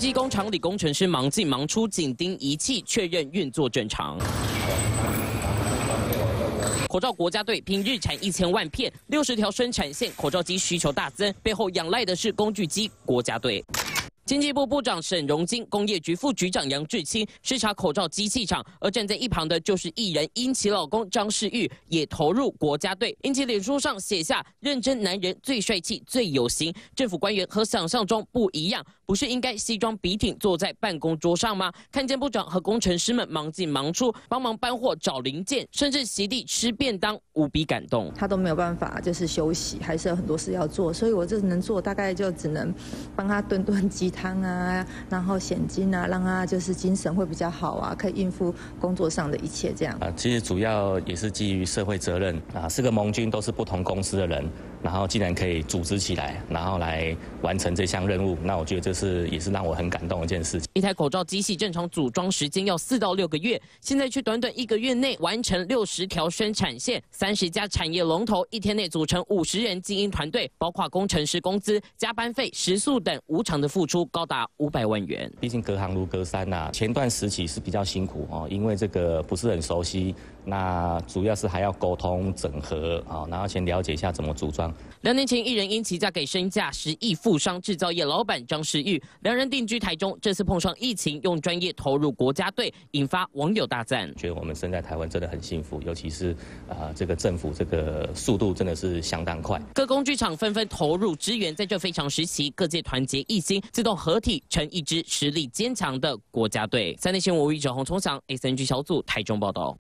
机工厂里工程师忙进忙出，紧盯仪器，确认运作正常。口罩国家队拼日产一千万片，六十条生产线，口罩机需求大增，背后仰赖的是工具机国家队。经济部部长沈荣金、工业局副局长杨志清视察口罩机器厂，而站在一旁的就是艺人殷其老公张世玉，也投入国家队。殷其脸书上写下：“认真男人最帅气、最有型。”政府官员和想象中不一样，不是应该西装笔挺坐在办公桌上吗？看见部长和工程师们忙进忙出，帮忙搬货、找零件，甚至席地吃便当，无比感动。他都没有办法，就是休息，还是有很多事要做，所以我这能做，大概就只能帮他炖炖鸡汤。汤啊，然后现金啊，让他就是精神会比较好啊，可以应付工作上的一切这样。啊，其实主要也是基于社会责任啊，四个盟军都是不同公司的人。然后竟然可以组织起来，然后来完成这项任务，那我觉得这是也是让我很感动的一件事情。一台口罩机器正常组装时间要四到六个月，现在却短短一个月内完成六十条生产线，三十家产业龙头一天内组成五十人精英团队，包括工程师工资、加班费、食宿等无偿的付出高达五百万元。毕竟隔行如隔山呐，前段时期是比较辛苦哦，因为这个不是很熟悉，那主要是还要沟通整合啊，然后先了解一下怎么组装。两年前，艺人因其嫁给身价十亿富商制造业老板张世玉，两人定居台中。这次碰上疫情，用专业投入国家队，引发网友大赞。觉得我们生在台湾真的很幸福，尤其是啊，这个政府这个速度真的是相当快。各工具厂纷纷投入支援，在这非常时期，各界团结一心，自动合体成一支实力坚强的国家队。三立新闻吴宇哲、洪崇祥，SNG 小组台中报道。